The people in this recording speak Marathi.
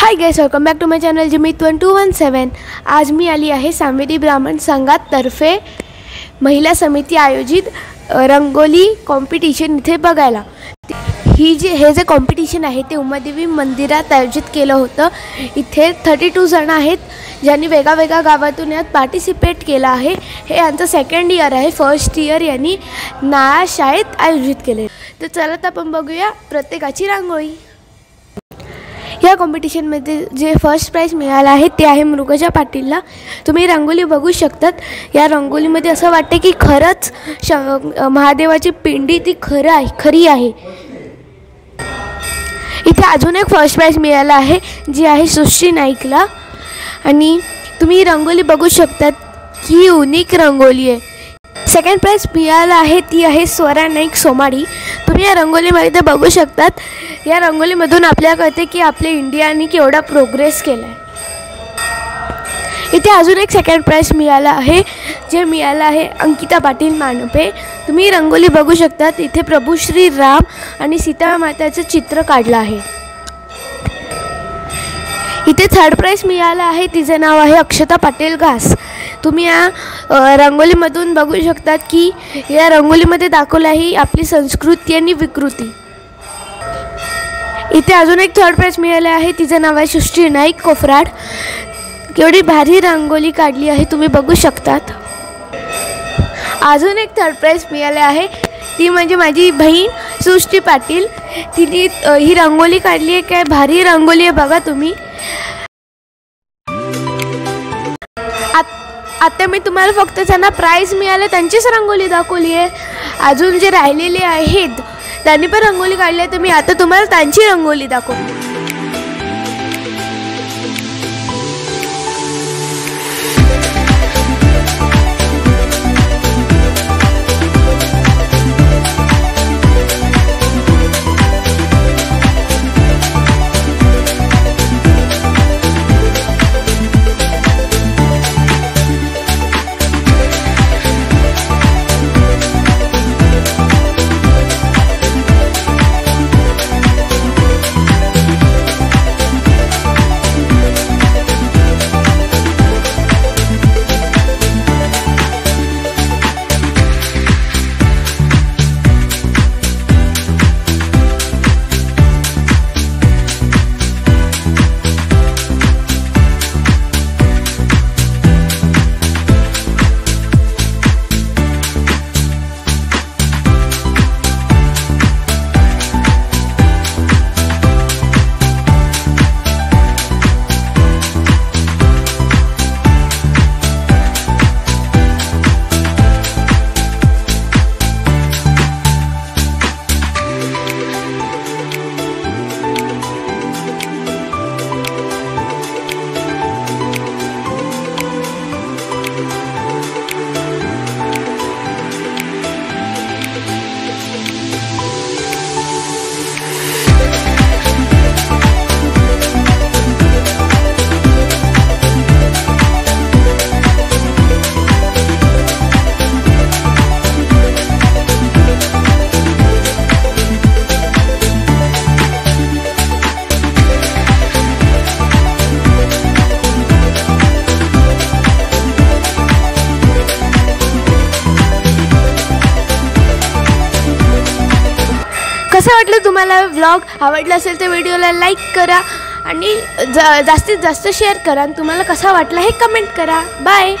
Hi guys welcome back to my channel Jimmy one two one seven आज मी आली आहे सामेरी ब्राह्मण संघातर्फे महिला समिती आयोजित रंगोली कॉम्पिटिशन इथे बघायला. ही जे हे जे कॉम्पिटिशन आहे ते उमादेवी मंदिरात आयोजित केलं होतं. इथे थर्टी टू जण आहेत ज्यांनी वेगळ्या वेगळ्या गावातून यात पार्टिसिपेट केलं आहे. हे यांचं सेकंड इयर आहे. फर्स्ट इयर यांनी नाळा शाळेत आयोजित केले. तर चला तर आपण बघूया प्रत्येकाची रांगोळी. या कॉम्पिटिशनमध्ये जे फर्स्ट प्राईज मिळालं आहे ते आहे मृगजा पाटीलला. तुम्ही रंगोली बघू शकतात. या रंगोलीमध्ये असं वाटते की खरंच श महादेवाची पिंडी ती खरं आहे खरी आहे. इथे अजून एक फर्स्ट प्राईज मिळालं आहे जी आहे सृष्टी नाईकला. आणि तुम्ही रंगोली बघू शकतात. की युनिक रंगोली आहे. सेकंड प्राईज मिळाला आहे ती आहे स्वरा नाईक सोमाडी. तुम्ही या रंगोलीमध्ये बघू शकतात. या रंगोलीमधून आपल्याला कळते की आपल्या इंडियाने केवढा प्रोग्रेस केला आहे इथे अजून एक सेकंड प्राईज मिळाला आहे जे मिळालं आहे अंकिता पाटील मानपे. तुम्ही रंगोली बघू शकतात. इथे प्रभू श्री राम आणि सीता माताचं चित्र काढलं आहे. इथे थर्ड प्राईज मिळालं आहे तिचं नाव आहे अक्षता पाटील घास. तुम्ही या रंगोलीमधून बघू शकतात की या रंगोलीमध्ये दाखवलं आहे आपली संस्कृती आणि विकृती. इथे अजून एक थर्ड प्राईज मिळालं आहे तिचं नाव आहे सृष्टी नाईक कोफराड. केवढी भारी रंगोली काढली आहे तुम्ही बघू शकतात. अजून एक थर्ड प्राईज मिळाले आहे ती म्हणजे माझी बहीण सृष्टी पाटील. तिने ही रंगोली काढली आहे काय भारी रंगोली आहे बघा तुम्ही. आता मी तुम्हाला फक्त ज्यांना प्राईज मिळाले त्यांचीच रंगोली दाखवली आहे. अजून जे राहिलेले आहेत त्यांनी पण रंगोली काढली आहे. तर मी आता तुम्हाला त्यांची रंगोली दाखवली कसं वाटलं तुम्हाला व्लॉग आवडला असेल तर व्हिडिओला लाईक करा आणि जा जास्तीत जास्त शेअर करा. आणि तुम्हाला कसा वाटला हे कमेंट करा. बाय